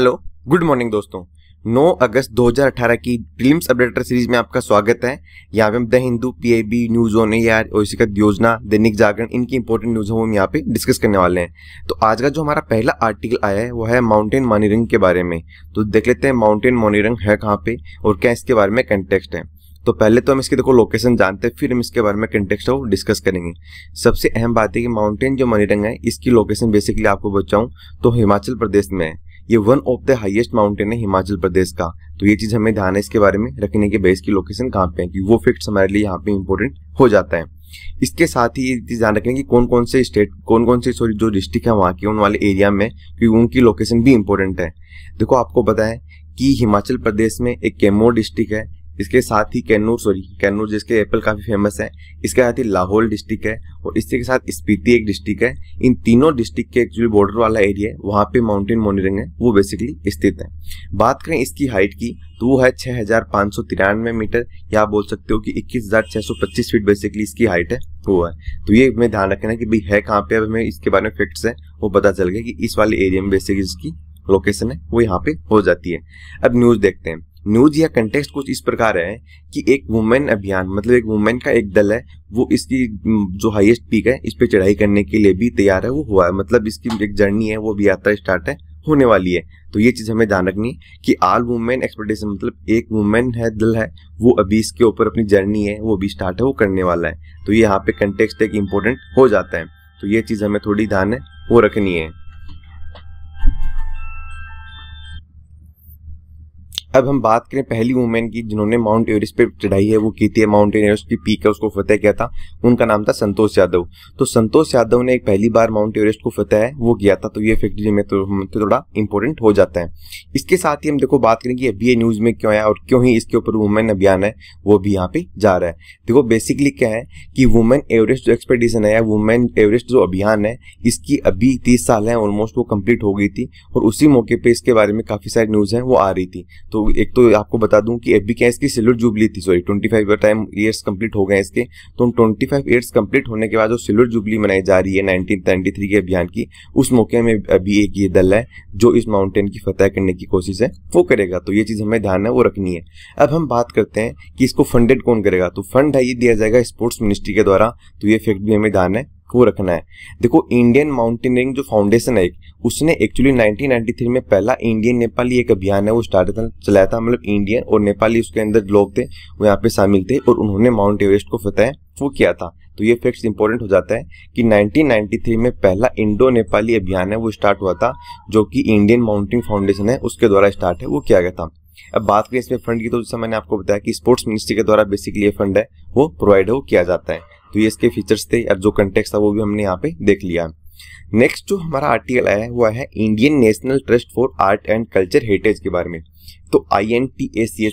Hello good morning दोस्तों। 9 अगस्त 2018 की prelims updater series में आपका स्वागत है। यहाँ पे हम the Hindu PIB news on या इसी का योजना, दैनिक जागरण, इनकी इंपॉर्टेंट न्यूज़ हम यहाँ पे डिस्कस करने वाले हैं। तो आज का जो हमारा पहला आर्टिकल आया है, वो है माउंटेन मॉनिटरिंग के बारे में। तो देख लेते हैं माउंटेन मॉनिटरिंग है कहाँ पे और क्या इसके बारे में कंटेक्स्ट है। तो पहले तो हम इसके देखो लोकेशन जानते हैं, फिर हम इसके बारे में कंटेक्स्ट वो डिस्कस करेंगे। सबसे अहम बात है कि माउंटेन जो मॉनिटरिंग है, इसकी लोकेशन बेसिकली आपको बताऊँ तो हिमाचल प्रदेश में है। ये one of the highest mountain है हिमाचल प्रदेश का। तो ये चीज़ हमें ध्यान है इसके बारे में, रखने के बेस की लोकेशन कहाँ पे है, कि वो फिक्स हमारे लिए यहाँ पे इम्पोर्टेंट हो जाता है। इसके साथ ही ये चीज़ ध्यान रखें कि कौन कौन से स्टेट कौन कौन से सॉरी जो डिस्ट्रिक्ट है वहाँ के, उन वाले एरिया में क्योंकि उनकी लोकेशन भी इम्पोर्टेंट है। देखो, आपको पता है कि हिमाचल प्रदेश में एक कैमोर डिस्ट्रिक्ट है इसके साथ ही कैनूर सॉरी कैनूर जिसके एप्पल काफ़ी फ़ेमस है, इसके साथ ही लाहौल डिस्ट्रिक्ट है, और इसके साथ स्पीति एक डिस्ट्रिक्ट है। इन तीनों डिस्ट्रिक्ट के एक्चुअली बॉर्डर वाला एरिया है, वहाँ पे माउंटेन मॉनिटरिंग है, वो बेसिकली स्थित है। बात करें इसकी हाइट की तो वो है छह हज़ार सौ तिरानवे मीटर या बोल सकते हो कि इक्कीस हज़ार छह सौ पच्चीस फीट बेसिकली इसकी हाइट है, वो है। तो ये हमें ध्यान रखना कि भाई है कहाँ पे, अब हमें इसके बारे में फैक्ट्स है, वो पता चल गया कि इस वाले एरिया में बेसिकली इसकी लोकेशन है, वो यहाँ पे हो जाती है। अब न्यूज़ देखते हैं। न्यूज़ या कंटेक्स्ट कुछ इस प्रकार है कि एक वुमेन अभियान मतलब एक वुमेन का एक दल है, वो इसकी जो हाईएस्ट पीक है, इस पे चढ़ाई करने के लिए भी तैयार है, वो हुआ है। मतलब इसकी एक जर्नी है, वो भी यात्रा स्टार्ट है, होने वाली है। तो ये चीज़ हमें ध्यान रखनी है कि आल वुमेन एक्सपेक्टेशन मतलब एक वुमेन है, दल है, वो अभी इसके ऊपर अपनी जर्नी है, वो अभी स्टार्ट है, वो करने वाला है। तो ये यहाँ पे कंटेक्स्ट एक इम्पोर्टेंट हो जाता है। तो ये चीज़ हमें थोड़ी ध्यान है, वो रखनी है। अब हम बात करें पहली वुमेन की जिन्होंने माउंट एवरेस्ट पे चढ़ाई है वो की थी माउंट एवरेस्ट की पीक है उसको फतेह किया था। उनका नाम था संतोष यादव। तो संतोष यादव ने एक पहली बार माउंट एवरेस्ट को फतेह है वो किया था तो ये फैक्ट्री में तो, तो थोड़ा इंपॉर्टेंट हो जाता है। इसके साथ ही हम देखो बात करें कि अभी ये न्यूज़ में क्यों आया और क्यों ही इसके ऊपर वुमेन अभियान है वो भी यहाँ पे जा रहा है। देखो बेसिकली क्या है कि वुमेन एवरेस्ट जो एक्सपेडिशन है वुमेन एवरेस्ट जो अभियान है इसकी अभी तीस साल है ऑलमोस्ट वो कंप्लीट हो गई थी और उसी मौके पर इसके बारे में काफ़ी सारी न्यूज़ है वो आ रही थी। तो तो एक तो आपको बता दूँ कि अभी क्या इसकी सिल्वर जुबली थी sorry twenty five time years complete हो गए इसके। तो उन ट्वेंटी फाइव ईयर्स कंप्लीट होने के बाद जो सिल्वर जुबली मनाई जा रही है नाइनटीन नाइनटी थ्री के अभियान की, उस मौके में अभी एक ये दल है जो इस माउंटेन की फतेह करने की कोशिश है, वो करेगा। तो ये चीज़ हमें ध्यान है, वो रखनी है। अब हम बात करते हैं कि इसको फंडेड कौन करेगा? तो फंड है, ये दिया जाएगा स्पोर्ट्स मिनिस्ट्री के द्वारा। तो ये फैक्ट भी हमें ध्यान है। को रखना है। देखो इंडियन माउंटेनियरिंग जो फाउंडेशन है, उसने एक्चुअली 1993 में पहला इंडियन नेपाली एक अभियान है, वो स्टार्ट चलाया था मतलब इंडियन और नेपाली उसके अंदर लोग थे, वो यहाँ पे शामिल थे और उन्होंने माउंट एवरेस्ट को फतेह वो किया था। तो ये फैक्ट इंपॉर्टेंट हो जाता है कि 1993 में पहला इंडो नेपाली अभियान है, वो स्टार्ट हुआ था, जो कि इंडियन माउंटेन फाउंडेशन है, उसके द्वारा स्टार्ट है, वो किया गया था। अब बात करें इसमें फंड की तो जैसा मैंने आपको बताया कि स्पोर्ट्स मिनिस्ट्री के द्वारा बेसिकली ये फंड है, वो प्रोवाइड हो किया जाता है। तो ये इसके फीचर्स थे और जो कंटेक्स था वो भी हमने यहाँ पे देख लिया नेक्स्ट जो हमारा आर्टिकल आया है, वो है Indian national trust for art and culture heritage के बारे में। तो आई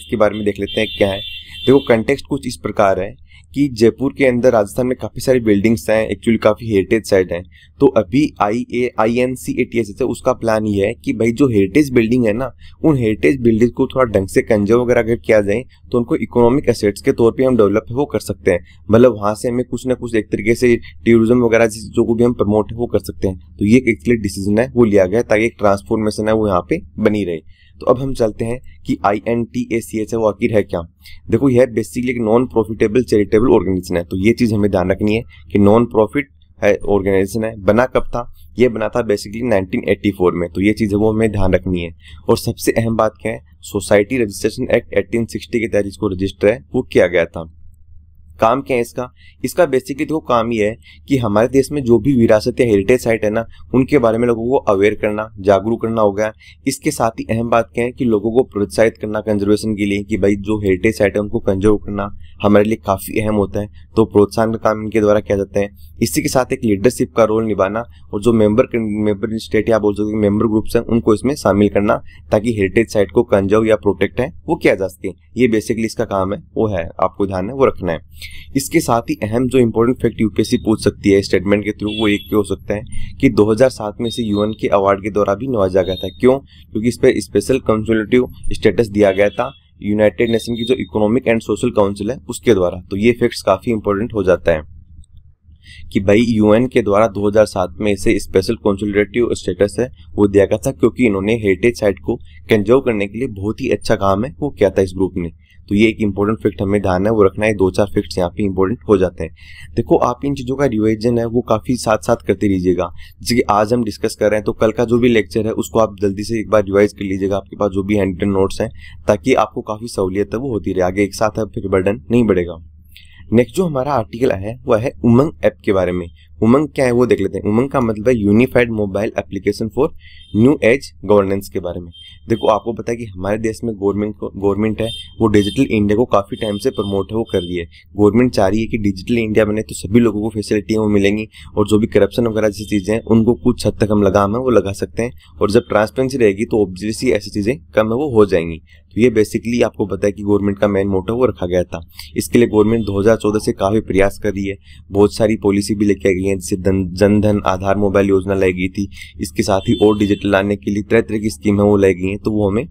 के बारे में देख लेते हैं क्या है। देखो कंटेक्स्ट कुछ इस प्रकार है। कि जयपुर के अंदर राजस्थान में काफ़ी सारी बिल्डिंग्स हैं एक्चुअली काफ़ी हेरिटेज साइट हैं। तो अभी I A I N C A T S उसका प्लान ये है कि भाई जो हेरिटेज बिल्डिंग है ना, उन हेरिटेज बिल्डिंग को थोड़ा ढंग से कंजर्व वगैरह अगर किया जाए तो उनको इकोनॉमिक एसेट्स के तौर पर हम डेवलप वो कर सकते हैं। मतलब वहाँ से हमें कुछ ना कुछ एक तरीके से टूरिज़्म वगैरह जो को भी हम प्रमोट है वो कर सकते हैं। तो ये एक डिसीज़न है, वो लिया गया ताकि एक ट्रांसफॉर्मेशन है वो यहाँ पे बनी रहे। तो अब हम चलते हैं कि I N T A C H है, वो आखिर है क्या? देखो, यह बेसिकली एक नॉन प्रॉफिटेबल चैरिटेबल ऑर्गेनाइजेशन है तो ये चीज़ हमें ध्यान रखनी है कि नॉन प्रॉफिट है ऑर्गेनाइजेशन है, बना कब था? ये बना था बेसिकली 1984 में तो ये चीज़ वो हमें ध्यान रखनी है। और सबसे अहम बात क्या है? सोसाइटी रजिस्ट्रेशन एक्ट 1860 के तहत इसको रजिस्टर है, वो किया गया था। काम क्या है इसका? इसका बेसिकली देखो काम ये है कि हमारे देश में जो भी विरासत या हेरिटेज साइट है ना, उनके बारे में लोगों को अवेयर करना, जागरूक करना होगा। इसके साथ ही अहम बात क्या है कि लोगों को प्रोत्साहित करना कंजर्वेशन के लिए कि भाई जो हेरिटेज साइट है उनको कंजर्व करना। हमारे लिए काफ़ी अहम होता है। तो प्रोत्साहन का काम इनके द्वारा किया जाता है। इसी के साथ एक लीडरशिप का रोल निभाना और जो मेंबर मेंबर स्टेट या बोल सकते मेंबर ग्रुप्स हैं, उनको इसमें शामिल करना ताकि हेरिटेज साइट को कंजर्व या प्रोटेक्ट है, वो किया जा सके। ये बेसिकली इसका काम है, वो है, आपको ध्यान है, वो रखना है। इसके साथ ही अहम जो इंपॉर्टेंट फैक्ट यूपीएससी पूछ सकती है स्टेटमेंट के थ्रू वो एक हो सकता है कि 2007 में से यूएन के अवार्ड के द्वारा भी नवाजा गया था। क्यों? क्योंकि इस पर स्पेशल कंसुलेटिव स्टेटस दिया गया था। यूनाइटेड नेशन की जो इकोनॉमिक एंड सोशल काउंसिल है, उसके द्वारा। तो ये फैक्ट्स काफ़ी इंपॉर्टेंट हो जाता है कि भाई यूएन के द्वारा 2007 में इसे स्पेशल कंसल्टेटिव स्टेटस है, वो दिया गया था, क्योंकि इन्होंने हेरिटेज साइट को कंजर्व करने के लिए बहुत ही अच्छा काम है, वो किया था इस ग्रुप ने। तो ये एक इंपॉर्टेंट फैक्ट हमें ध्यान है वो रखना है, दो चार फैक्ट्स यहाँ पे इंपॉर्टेंट हो जाते हैं। देखो, आप इन चीज़ों का रिविजन है, वो काफ़ी साथ साथ करते रहिएगा। जैसे कि आज हम डिस्कस कर रहे हैं तो कल का जो भी लेक्चर है, उसको आप जल्दी से एक बार रिवाइज कर लीजिएगा। आपके पास जो भी हैंड नोट्स हैं, ताकि आपको काफ़ी सहूलियत है, वो होती रहे। आगे एक साथ फिर बर्डन नहीं बढ़ेगा। नेक्स्ट जो हमारा आर्टिकल है, वह है उमंग ऐप के बारे में। उमंग क्या है वो देख लेते हैं। उमंग का मतलब है unified mobile application for new age governance के बारे में। देखो, आपको पता है कि हमारे देश में गवर्नमेंट गवर्नमेंट है, वो डिजिटल इंडिया को काफ़ी टाइम से प्रमोट है, वो कर रही है। गवर्नमेंट चाह रही है कि डिजिटल इंडिया बने तो सभी लोगों को फैसिलिटियाँ वो मिलेंगी और जो भी करप्शन वगैरह जैसी चीज़ें हैं, उनको कुछ हद तक हम लगाम है, वो लगा सकते हैं। और जब ट्रांसपेरेंसी रहेगी तो ऑब्वियसली ऐसी चीज़ें कम है, वो हो जाएँगी। तो ये बेसिकली आपको पता है कि गवर्नमेंट का मेन मोटो वो रखा गया था। इसके लिए गवर्नमेंट 2014 से काफ़ी प्रयास कर रही है। बहुत सारी पॉलिसी भी लेके आई गई है। जैसे जन धन आधार मोबाइल योजना लाई गई थी। इसके साथ ही और डिजिटल लाने के लिए तरह तरह की स्कीम वो लाई गई है। तो वो हमें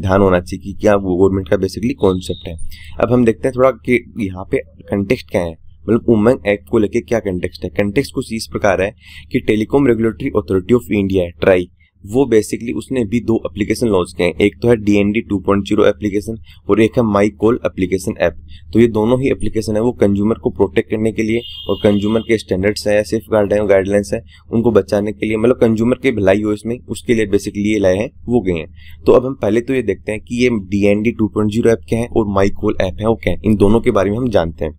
ध्यान होना चाहिए कि क्या गवर्नमेंट का बेसिकली कॉन्सेप्ट है। अब हम देखते हैं थोड़ा कि यहाँ पे कंटेक्स्ट क्या है। मतलब उमंग एक्ट को लेके क्या कंटेक्स्ट है। कंटेक्स्ट कुछ इस प्रकार है कि telecom regulatory authority of India है ट्राई वो बेसिकली उसने भी दो एप्लीकेशन लॉन्च किए हैं। एक तो है डीएनडी 2.0 एप्लीकेशन और एक है माई कॉल एप्लीकेशन ऐप तो ये दोनों ही एप्लीकेशन है, वो कंज्यूमर को प्रोटेक्ट करने के लिए और कंज्यूमर के स्टैंडर्ड्स है सेफ़ गार्ड है गाइडलाइंस है, उनको बचाने के लिए मतलब कंज्यूमर की भलाई हो इसमें, उसके लिए बेसिकली ये लाए हैं, वो गए हैं। तो अब हम पहले तो ये देखते हैं कि ये डीएनडी 2.0 ऐप क्या है और माई कॉल ऐप है, वो क्या है? इन दोनों के बारे में हम जानते हैं।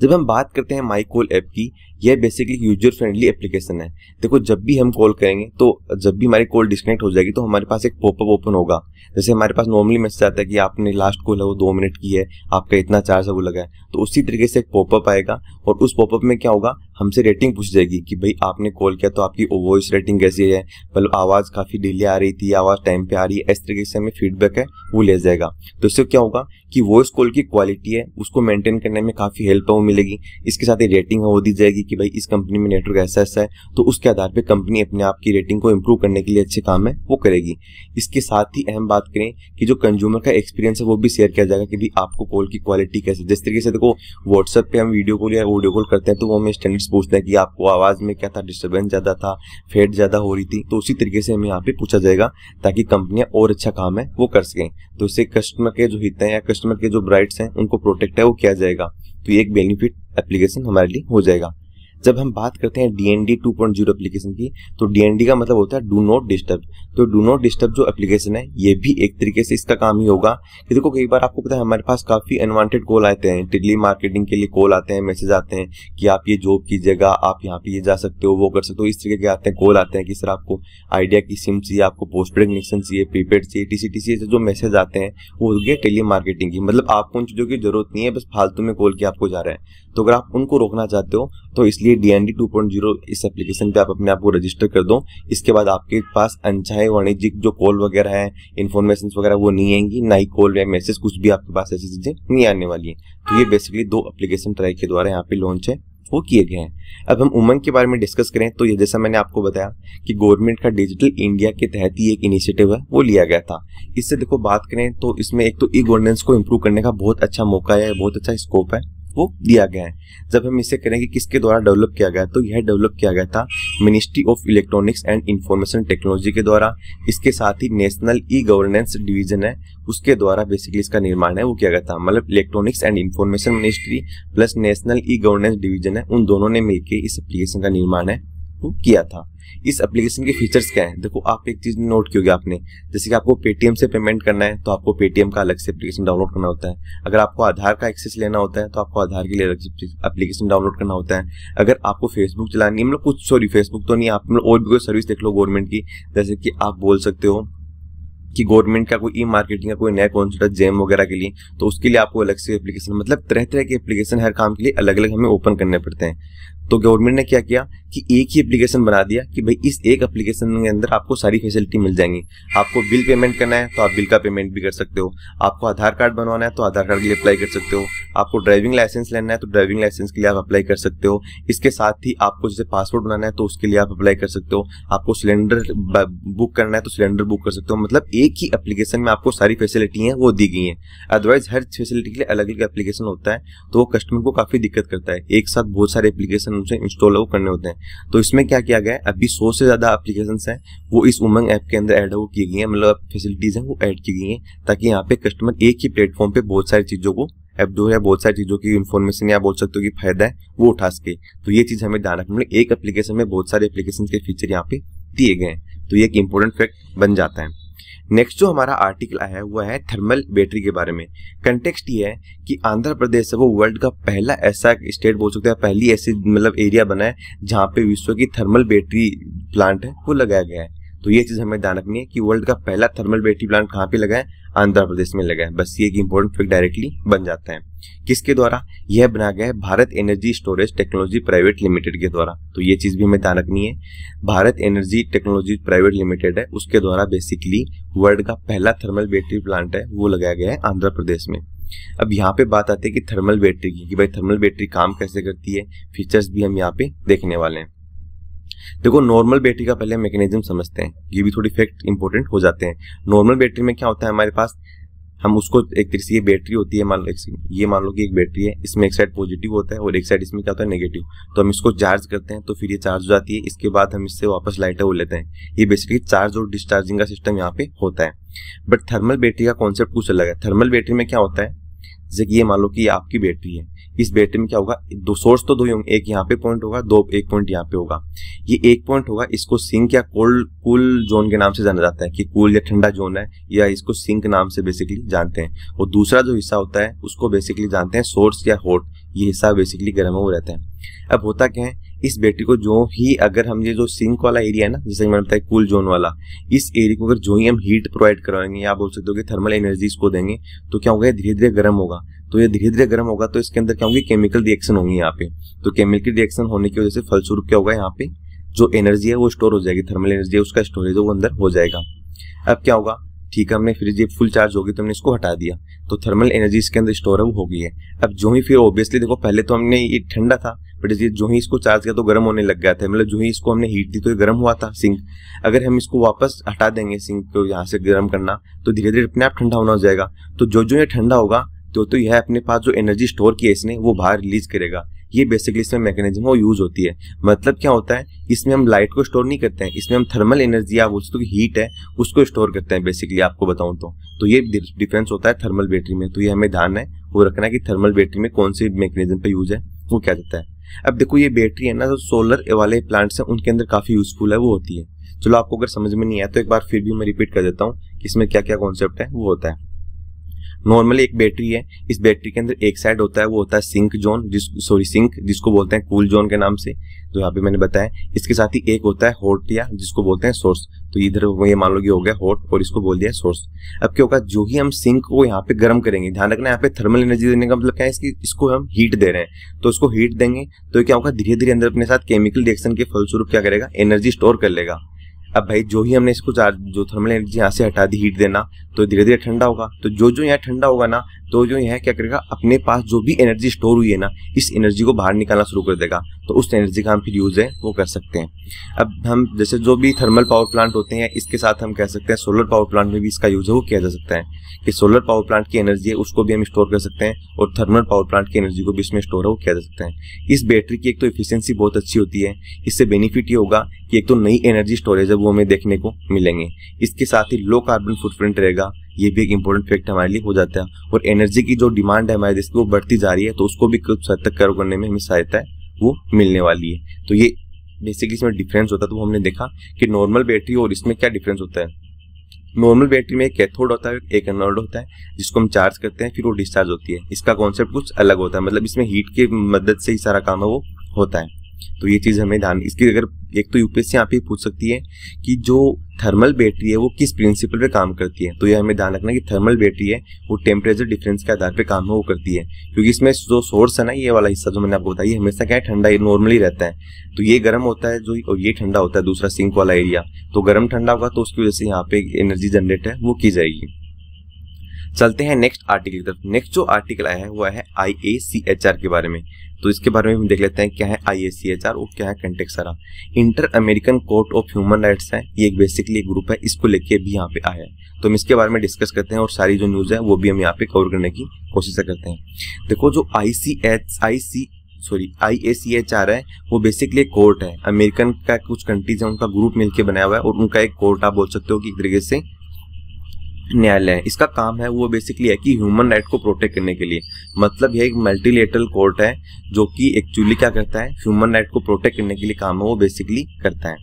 जब हम बात करते हैं माई कॉल ऐप की यह बेसिकली यूज़र फ्रेंडली एप्लीकेशन है। देखो, जब भी हम कॉल करेंगे तो जब भी हमारी कॉल डिस्कनेक्ट हो जाएगी तो हमारे पास एक पॉपअप ओपन होगा। जैसे हमारे पास नॉर्मली मैसेज आता है कि आपने लास्ट कॉल है, वो दो मिनट की है, आपका इतना चार्ज है, वो लगा है। तो उसी तरीके से एक पॉपअप आएगा, और उस पॉपअप में क्या होगा, हमसे रेटिंग पूछ जाएगी कि भाई, आपने कॉल किया तो आपकी वॉइस रेटिंग कैसी है? मतलब आवाज़ काफ़ी डिले आ रही थी, आवाज़ टाइम पे आ रही है, इस तरीके से हमें फीडबैक है, वो ले जाएगा। तो इससे क्या होगा कि वॉइस कॉल की क्वालिटी है, उसको मेंटेन करने में काफ़ी हेल्प वो मिलेगी। इसके साथ ही रेटिंग वो दी जाएगी। कि भाई इस कंपनी में नेटवर्क ऐसा ऐसा है तो उसके आधार पर कंपनी अपने आप की रेटिंग को इम्प्रूव करने के लिए अच्छे काम है, वो करेगी। इसके साथ ही अहम बात करें कि जो कंज्यूमर का एक्सपीरियंस है, वो भी शेयर किया जाएगा कि भाई आपको कॉल की क्वालिटी कैसे जिस तरीके से देखो व्हाट्सएप पे हम वीडियो कॉल या ऑडियो कॉल करते हैं तो वो हमें स्टैंडर्ड्स पूछते हैं कि आपको आवाज़ में क्या था डिस्टर्बेंस ज़्यादा था फेट ज़्यादा हो रही थी तो उसी तरीके से हमें यहाँ पे पूछा जाएगा, ताकि कंपनियाँ और अच्छा काम है, वो कर सकें। तो इससे कस्टमर के जो हित हैं या कस्टमर के जो ब्राइट्स हैं, उनको प्रोटेक्ट है, वो किया जाएगा। तो ये एक बेनिफिट एप्लीकेशन हमारे लिए हो जाएगा। जब हम बात करते हैं डीएनडी 2.0 एप्लीकेशन की तो डीएनडी का मतलब होता है डू नॉट डिस्टर्ब तो डू नॉट डिस्टर्ब जो एप्लीकेशन है, ये भी एक तरीके से इसका काम ही होगा। कि देखो, कई बार आपको पता है, हमारे पास काफ़ी अनवांटेड कॉल आते हैं। टिडली मार्केटिंग के लिए कॉल आते हैं मैसेज आते हैं कि आप ये जॉब कीजिएगा, आप यहाँ पे ये जा सकते हो, वो कर सकते हो। इस तरीके के आते हैं कॉल आते हैं कि सर आपको आइडिया की सिम चाहिए, आपको पोस्ट पेड कनेक्शन चाहिए प्रीपेड चाहिए टीसी टीसी से जो मैसेज आते हैं, वो हो गया टेली मार्केटिंग की। मतलब आपको उन चीज़ों की ज़रूरत नहीं है, बस फालतू में कॉल किया, आपको जा रहा है। तो अगर आप उनको रोकना चाहते हो तो इसलिए डीएनडी 2.0 इस एप्लीकेशन पे आप अपने आप को रजिस्टर कर दो। इसके बाद आपके पास अनचाहे वाणिज्यिक जो कॉल वगैरह है इन्फॉर्मेशन वगैरह, वो नहीं आएँगी, ना ही कॉल या मैसेज कुछ भी आपके पास ऐसी चीज़ें नहीं आने वाली है। तो ये बेसिकली दो एप्लीकेशन ट्राई के द्वारा यहाँ पे लॉन्च है, वो किए गए हैं। अब हम उमंग के बारे में डिस्कस करें तो ये जैसा मैंने आपको बताया कि गवर्नमेंट का डिजिटल इंडिया के तहत ही एक इनिशिएटिव है, वो लिया गया था। इससे देखो बात करें तो इसमें एक तो ई गवर्नेंस को इम्प्रूव करने का बहुत अच्छा मौका है बहुत अच्छा स्कोप है। वो दिया गया है। जब हम इसे करेंगे कि किसके द्वारा डेवलप किया गया तो यह डेवलप किया गया था ministry of electronics and information technology के द्वारा। इसके साथ ही नेशनल ई गवर्नेंस डिवीज़न है, उसके द्वारा बेसिकली इसका निर्माण है, वो किया गया था। मतलब electronics and information ministry plus national e governance division है, उन दोनों ने मिलकर इस एप्लीकेशन का निर्माण है। किया था। इस एप्लीकेशन के फीचर्स क्या है? देखो, आप एक चीज़ नोट की होगी आपने, जैसे कि आपको पेटीएम से पेमेंट करना है तो आपको पेटीएम का अलग से एप्लीकेशन डाउनलोड करना होता है। अगर आपको आधार का एक्सेस लेना होता है तो आपको आधार के लिए अलग से एप्लीकेशन डाउनलोड करना होता है। अगर आपको फेसबुक चलानी है मतलब कुछ सॉरी फेसबुक तो नहीं आप मतलब और भी कोई सर्विस देख लो गवर्नमेंट की, जैसे कि आप बोल सकते हो कि गवर्नमेंट का कोई ई मार्केटिंग का कोई नया कॉन्सेप्ट जेम वगैरह के लिए तो उसके लिए आपको अलग से एप्लीकेशन मतलब तरह तरह के एप्लीकेशन हर काम के लिए अलग अलग हमें ओपन करने पड़ते हैं। तो गवर्नमेंट ने क्या किया कि एक ही एप्लीकेशन बना दिया कि भाई इस एक एप्लीकेशन के अंदर आपको सारी फैसिलिटी मिल जाएँगी। आपको बिल पेमेंट करना है तो आप बिल का पेमेंट भी कर सकते हो। आपको आधार कार्ड बनवाना है तो आधार कार्ड के लिए अप्लाई कर सकते हो। आपको ड्राइविंग लाइसेंस लेना है तो ड्राइविंग लाइसेंस के लिए आप अप्लाई कर सकते हो। इसके साथ ही आपको जैसे पासपोर्ट बनाना है तो उसके लिए आप अप्लाई कर सकते हो। आपको सिलेंडर बुक करना है तो सिलेंडर बुक कर सकते हो। मतलब एक ही एप्लीकेशन में आपको सारी फैसिलिटी हैं, वो दी गई हैं। अदरवाइज़ हर फैसिलिटी के लिए अलग अलग एप्लीकेशन होता है तो वो कस्टमर को काफ़ी दिक्कत करता है। एक साथ बहुत सारे एप्लीकेशन उनसे इंस्टॉल वो करने होते हैं। तो इसमें क्या किया गया है? अभी सौ से ज़्यादा एप्लीकेशन है, वो इस उमंग ऐप के अंदर एड हो की गई है। मतलब फैसिलिटीज़ हैं, वो ऐड की गई हैं, ताकि यहाँ पे कस्टमर एक ही प्लेटफॉर्म पे बहुत सारी चीज़ों को ऐप जो है, बहुत सारी चीज़ों की इन्फॉर्मेशन या बोल सकते हो कि फ़ायदा है, वो उठा सके। तो ये चीज़ हमें ध्यान रखना एक एप्लीकेशन में बहुत सारे एप्लीकेशन के फीचर यहाँ पे दिए गए हैं। तो ये एक इंपॉर्टेंट फैक्ट बन जाता है। नेक्स्ट जो हमारा आर्टिकल आया हुआ है थर्मल बैटरी के बारे में। कंटेक्स्ट ये है कि आंध्र प्रदेश है, वो वर्ल्ड का पहला ऐसा स्टेट बोल सकते हैं पहली ऐसी मतलब एरिया बना है, जहाँ पे विश्व की थर्मल बैटरी प्लांट है, वो लगाया गया है। तो ये चीज़ हमें ध्यान रखनी है कि वर्ल्ड का पहला थर्मल बैटरी प्लांट कहाँ पे लगा है? आंध्र प्रदेश में लगा है। बस ये एक इंपॉर्टेंट फैक्ट डायरेक्टली बन जाता है। किसके द्वारा? यह बनाया गया है Bharat energy storage technology private limited के द्वारा। तो ये चीज़ भी हमें ध्यान रखनी है। Bharat energy technology private limited है। उसके द्वारा बेसिकली वर्ल्ड का पहला थर्मल बैटरी प्लांट है। वो लगाया गया है आंध्र प्रदेश में। अब यहाँ पे बात आती है कि थर्मल बैटरी की कि भाई थर्मल बैटरी काम कैसे करती है? फीचर्स भी हम यहाँ पे देखने वाले हैं। देखो नॉर्मल बैटरी का पहले मैकेनिज्म समझते हैं। ये भी थोड़ी फैक्ट इंपॉर्टेंट हो जाते हैं। नॉर्मल बैटरी में क्या होता है हमारे पास? हम उसको एक तरीके से ये बैटरी होती है, मान लो ये मान लो कि एक बैटरी है, इसमें एक साइड पॉजिटिव होता है और एक साइड इसमें क्या होता है? नेगेटिव तो हम इसको चार्ज करते हैं तो फिर ये चार्ज हो जाती है। इसके बाद हम इससे वापस लाइटर हो लेते हैं। ये बेसिकली चार्ज और डिस्चार्जिंग का सिस्टम यहाँ पे होता है। बट थर्मल बैटरी का कॉन्सेप्ट कुछ अलग है। थर्मल बैटरी में क्या होता है? जैसे ये मान लो कि आपकी बैटरी है। इस बैटरी में क्या होगा? दो सोर्स तो दो ही होंगे, एक यहाँ पे पॉइंट होगा, दो, एक पॉइंट यहाँ पे होगा। ये एक पॉइंट होगा, इसको सिंक या कोल्ड कूल जोन के नाम से जाना जाता है, कि कूल या ठंडा जोन है, या इसको सिंक नाम से बेसिकली जानते हैं। और दूसरा जो हिस्सा होता है, उसको बेसिकली जानते हैं सोर्स या होट ये हिस्सा बेसिकली गर्म हो रहता है। अब होता क्या है, इस बैटरी को जो ही अगर हम ये जो सिंक वाला एरिया है ना, जैसे मैंने बताया कूल जोन वाला, इस एरिया को अगर जो ही हम हीट प्रोवाइड करवाएँगे, या बोल सकते हो कि थर्मल एनर्जी इसको देंगे तो क्या होगा धीरे धीरे गर्म होगा। तो ये धीरे धीरे गर्म होगा तो इसके अंदर क्या होंगे? केमिकल रिएक्शन होंगी यहाँ पे। तो केमिकल रिएक्शन होने की वजह से फलस्वरूप क्या होगा यहाँ पे? जो एनर्जी है वो स्टोर हो जाएगी थर्मल एनर्जी है, उसका स्टोरेज वो अंदर हो जाएगा। अब क्या होगा? ठीक है, हमने फिर ये फुल चार्ज होगी तो हमने इसको हटा दिया। तो थर्मल एनर्जी इसके अंदर स्टोर है वो हो गई है। अब जो ही फिर ऑब्वियसली देखो, पहले तो हमने ये ठंडा था बट ये जो ही इसको चार्ज किया तो गर्म होने लग गया था। मतलब जो ही इसको हमने हीट दी तो ये गर्म हुआ था सिंक अगर हम इसको वापस हटा देंगे सिंक को यहाँ से गर्म करना तो धीरे धीरे अपने आप ठंडा होना हो जाएगा। तो जो जो ये ठंडा होगा तो तो यह अपने पास जो एनर्जी स्टोर किया इसने, वो बाहर रिलीज़ करेगा। ये बेसिकली इसमें मैकेनिज्म वो यूज़ होती है। मतलब क्या होता है, इसमें हम लाइट को स्टोर नहीं करते हैं। इसमें हम थर्मल एनर्जी या उसको हीट है, उसको स्टोर करते हैं बेसिकली आपको बताऊँ तो। तो ये डिफरेंस होता है थर्मल बैटरी में। तो ये हमें ध्यान है, वो रखना है कि थर्मल बैटरी में कौन सी मैकेनिज्म पे यूज़ है, वो क्या जाता है। अब देखो, ये बैटरी है ना, जो सोलर वाले प्लांट्स हैं, उनके अंदर काफ़ी यूजफुल है, वो होती है। चलो आपको अगर समझ में नहीं आया तो एक बार फिर भी मैं रिपीट कर देता हूँ कि इसमें क्या क्या कॉन्सेप्ट है, वो होता है। नॉर्मली एक बैटरी है, इस बैटरी के अंदर एक साइड होता है, वो होता है सिंक जोन जिस सॉरी सिंक जिसको बोलते हैं कूल जोन के नाम से जो यहाँ पे मैंने बताया। इसके साथ ही एक होता है हॉट या जिसको बोलते हैं सोर्स तो इधर ये मान लो कि हो गया हॉट और इसको बोल दिया सोर्स अब क्या होगा? जो ही हम सिंक को यहाँ पे गर्म करेंगे, ध्यान रखना यहाँ पे थर्मल एनर्जी देने का मतलब क्या है? इसकी, इसको हम हीट दे रहे हैं। तो इसको हीट देंगे तो क्या होगा? धीरे धीरे अंदर अपने साथ केमिकल रिएक्शन के फलस्वरूप क्या करेगा? एनर्जी स्टोर कर लेगा। अब भाई, जो ही हमने इसको जो थर्मल एनर्जी यहाँ से हटा दी हीट देना तो धीरे धीरे ठंडा होगा। तो जो जो यहाँ ठंडा होगा ना तो जो यहाँ क्या करेगा, अपने पास जो भी एनर्जी स्टोर हुई है ना, इस एनर्जी को बाहर निकालना शुरू कर देगा। तो उस एनर्जी का हम फिर यूज़ है, वो कर सकते हैं। अब हम जैसे जो भी थर्मल पावर प्लांट होते हैं, इसके साथ हम कह सकते हैं सोलर पावर प्लांट में भी इसका यूज़ है वो किया जा सकता है। कि सोलर पावर प्लांट की एनर्जी है, उसको भी हम स्टोर कर सकते हैं और थर्मल पावर प्लांट की एनर्जी को भी इसमें स्टोर है, वो किया जा सकता है। इस बैटरी की एक तो इफिशियंसी बहुत अच्छी होती है। इससे बेनिफिट ये होगा कि एक तो नई एनर्जी स्टोरेज है, वो हमें देखने को मिलेंगे। इसके साथ ही लो कार्बन फुटप्रिंट रहेगा। ये भी एक इंपॉर्टेंट फैक्ट हमारे लिए हो जाता है। और एनर्जी की जो डिमांड है हमारे देश की, वो बढ़ती जा रही है तो उसको भी कुछ हद तक करो करने में हमें सहायता है वो मिलने वाली है। तो ये बेसिकली इसमें डिफरेंस होता है तो हमने देखा कि नॉर्मल बैटरी और इसमें क्या डिफरेंस होता है। नॉर्मल बैटरी में एक कैथोड होता है, एक एनोड होता है, जिसको हम चार्ज करते हैं, फिर वो डिस्चार्ज होती है। इसका कॉन्सेप्ट कुछ अलग होता है मतलब इसमें हीट की मदद से ही सारा काम है, वो होता है। तो ये चीज़ हमें ध्यान, इसकी अगर, एक तो यूपीएससी यहाँ पे पूछ सकती है कि जो थर्मल बैटरी है, वो किस प्रिंसिपल पे काम करती है? तो ये हमें ध्यान रखना कि थर्मल बैटरी है, वो टेम्परेचर डिफरेंस के आधार पे काम है, वो करती है। क्योंकि इसमें जो सोर्स है ना, ये वाला हिस्सा जो मैंने आपको बताया हमेशा क्या है, ठंडा नॉर्मली रहता है। तो ये गर्म होता है, जो और ये ठंडा होता है, दूसरा सिंक वाला एरिया तो गर्म ठंडा होगा तो उसकी वजह से यहाँ पे एनर्जी जनरेट है, वो की जाएगी। चलते हैं नेक्स्ट आर्टिकल की तरफ़। नेक्स्ट जो आर्टिकल आया है, वो है आई ए सी एच आर के बारे में। तो इसके बारे में हम देख लेते हैं क्या है आई ए सी एच आर और क्या है कंटेक्सरा inter American court of human rights है। ये एक बेसिकली ग्रुप है, इसको लेके भी यहाँ पे आया है। तो हम इसके बारे में डिस्कस करते हैं और सारी जो न्यूज़ है, वो भी हम यहाँ पे कवर करने की कोशिश करते हैं। देखो जो I C H I C sorry I A C H R है, वो बेसिकली एक कोर्ट है। अमेरिकन का कुछ कंट्रीज़ है, उनका ग्रुप मिलकर बनाया हुआ है और उनका एक कोर्ट आप बोल सकते हो कि एक तरीके से न्यायालय है। इसका काम है वो बेसिकली है कि ह्यूमन राइट को प्रोटेक्ट करने के लिए। मतलब यह एक मल्टीलेटरल कोर्ट है, जो कि एक्चुअली क्या करता है? ह्यूमन राइट को प्रोटेक्ट करने के लिए काम है, वो बेसिकली करता है।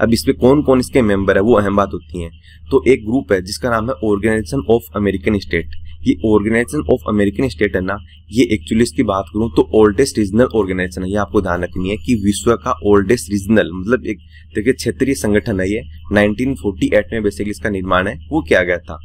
अब इसमें कौन कौन इसके मेंबर है, वो अहम बात होती है। तो एक ग्रुप है, जिसका नाम है ऑर्गेनाइजेशन ऑफ़ अमेरिकन स्टेट ये ऑर्गेनाइजेशन ऑफ़ अमेरिकन स्टेट है ना, ये एक्चुअली इसकी बात करूँ तो ओल्डेस्ट रीजनल ऑर्गेनाइजेशन है, ये आपको ध्यान रखनी है कि विश्व का ओल्डेस्ट रीजनल मतलब एक देखिए क्षेत्रीय संगठन है ये 1948 में बेसिकली इसका निर्माण है, वो किया गया था।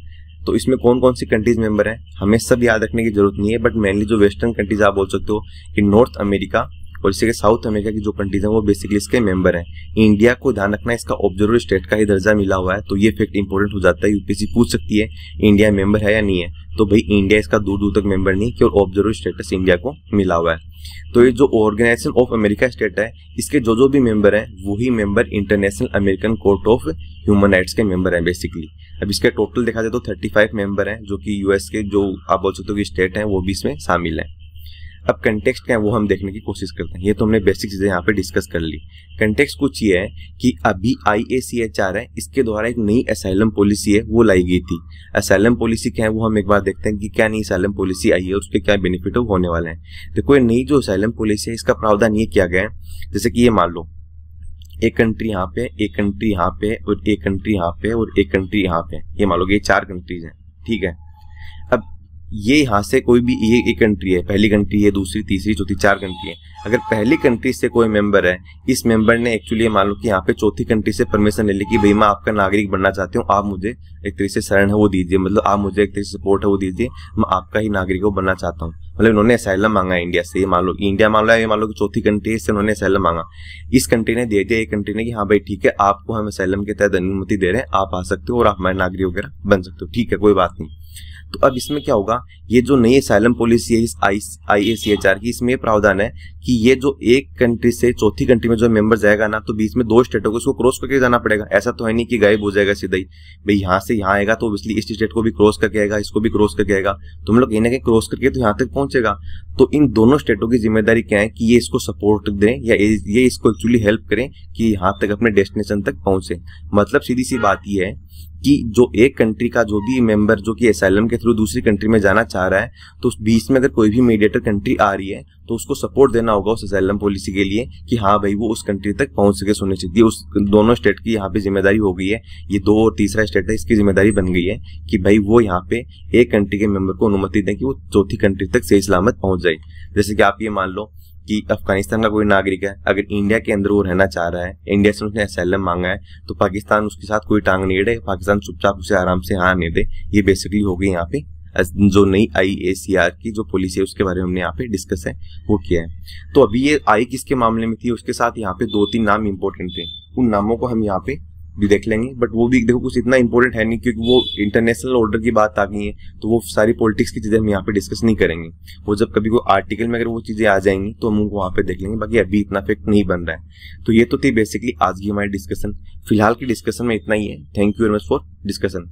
तो इसमें कौन कौन सी कंट्रीज़ मेंबर है, हमें सब याद रखने की ज़रूरत नहीं है बट मेनली जो वेस्टर्न कंट्रीज़ आप बोल सकते हो, कि नॉर्थ अमेरिका और इसी के साउथ अमेरिका की जो कंट्रीज़ है वो बेसिकली इसके मेंबर हैं। इंडिया को ध्यान रखना इसका ऑब्जर्वर स्टेट का ही दर्जा मिला हुआ है तो ये फैक्ट इंपॉर्टेंट हो जाता है यूपीसी पूछ सकती है, इंडिया मेंबर है या नहीं है। तो भाई, इंडिया इसका दूर दूर तक मेंबर नहीं, केवल ऑब्जर्वर स्टेटस इंडिया को मिला हुआ है। तो ये जो ऑर्गेनाइजेशन ऑफ़ अमेरिका स्टेट है, इसके जो जो भी मेंबर हैं, वही member international American court of human rights के मेंबर हैं बेसिकली अब इसके टोटल देखा जाए तो 35 मेंबर हैं, जो कि यूएस के जो आप बोल सकते हो कि स्टेट हैं, वो भी इसमें शामिल हैं। अब कंटेक्स्ट क्या है, वो हम देखने की कोशिश करते हैं। ये तो हमने बेसिक चीज़ें यहाँ पे डिस्कस कर ली। कंटेक्स्ट कुछ ये है कि अभी I A C H R है, इसके द्वारा एक नई असाइलम पॉलिसी है, वो लाई गई थी। असाइलम पॉलिसी क्या है, वो हम एक बार देखते हैं कि क्या नई असाइलम पॉलिसी आई है उसके क्या बेनिफिट होने वाले हैं। देखो, ये नई जो असाइलम पॉलिसी है, इसका प्रावधान ये किया गया है। जैसे कि ये मान लो, एक कंट्री यहाँ पे, एक कंट्री यहाँ पे, और एक कंट्री यहाँ पे, और एक कंट्री यहाँ पे। ये मान लो ये चार कंट्रीज़ हैं, ठीक है? अब ये यहाँ से कोई भी ये एक कंट्री है, पहली कंट्री है, दूसरी, तीसरी, चौथी, चार कंट्री है। अगर पहली कंट्री से कोई मेंबर है, इस मेंबर ने एक्चुअली मान लो कि यहाँ पे चौथी कंट्री से परमिशन ले ली कि भाई मैं आपका नागरिक बनना चाहती हूँ, आप मुझे एक तरीके से शरण है वो दीजिए मतलब आप मुझे एक तरीके से सपोर्ट है वो दीजिए, मैं आपका ही नागरिक बनना चाहता हूँ। मतलब इन्होंने असैलम मांगा इंडिया से, ये मान लो इंडिया मान लो, ये मान लो कि चौथी कंट्री से उन्होंने असैलम मांगा। इस कंट्री ने दे दिया, एक कंट्री ने कि हाँ भाई ठीक है, आपको हम असैलम के तहत अनुमति दे रहे हैं, आप आ सकते हो और आप हमारे नागरिक वगैरह बन सकते हो। ठीक है, कोई बात नहीं। तो अब इसमें क्या होगा? ये जो नई साइलम पॉलिसी है, इस आई ए सी एच आर की, इसमें प्रावधान है कि ये जो एक कंट्री से चौथी कंट्री में जो मेंबर जाएगा ना तो बीच में दो स्टेटों को इसको क्रॉस करके जाना पड़ेगा। ऐसा तो है नहीं कि गायब हो जाएगा सीधा ही। भाई, यहाँ से यहाँ आएगा तो इसलिए इस स्टेट को भी क्रॉस करके आएगा, इसको भी क्रॉस करके आएगा। तुम लोग कहीं ना कहीं क्रॉस करके तो यहाँ तक पहुंचेगा। तो इन दोनों स्टेटों की ज़िम्मेदारी क्या है कि ये इसको सपोर्ट दें या ये इसको एक्चुअली हेल्प करें कि यहाँ तक अपने डेस्टिनेशन तक पहुँचे। मतलब सीधी सी बात यह है कि जो एक कंट्री का जो भी मेंबर जो कि एसाइलम के थ्रू दूसरी कंट्री में जाना चाह रहा है तो उस बीच में अगर कोई भी मीडिएटर कंट्री आ रही है तो उसको सपोर्ट देना होगा उस एसाइलम पॉलिसी के लिए कि हाँ भाई वो उस कंट्री तक पहुँच सके सुनिश्चित ये उस दोनों स्टेट की यहाँ पे ज़िम्मेदारी हो गई है। ये दो और तीसरा स्टेट है, इसकी ज़िम्मेदारी बन गई है कि भाई वो यहाँ पे एक कंट्री के मेंबर को अनुमति दें कि वो चौथी कंट्री तक सही सलामत पहुँच जाए। जैसे कि आप ये मान लो कि अफ़गानिस्तान का कोई नागरिक है, अगर इंडिया के अंदर वो रहना चाह रहा है, इंडिया से उसने असैलम मांगा है तो पाकिस्तान उसके साथ कोई टांग नहीं अड़े पाकिस्तान चुपचाप उसे आराम से हाँ नहीं दे। ये बेसिकली हो गई यहाँ पे जो नई आई ए सी आर की जो पॉलिसी है, उसके बारे में हमने यहाँ पे डिस्कस है, वो किया है। तो अभी ये आई किसके मामले में थी, उसके साथ यहाँ पे दो तीन नाम इंपॉर्टेंट थे, उन नामों को हम यहाँ पे भी देख लेंगे। बट वो भी देखो, कुछ इतना इंपॉर्टेंट है नहीं क्योंकि वो इंटरनेशनल ऑर्डर की बात आ गई है तो वो सारी पॉलिटिक्स की चीज़ें हम यहाँ पे डिस्कस नहीं करेंगे। वो जब कभी कोई आर्टिकल में अगर वो चीज़ें आ जाएँगी तो हम उनको वहाँ पे देख लेंगे। बाकी अभी इतना फेक्ट नहीं बन रहा है। तो ये तो थी बेसिकली आज की हमारी डिस्कशन फ़िलहाल की डिस्कशन में इतना ही है। Thank you very much for discussion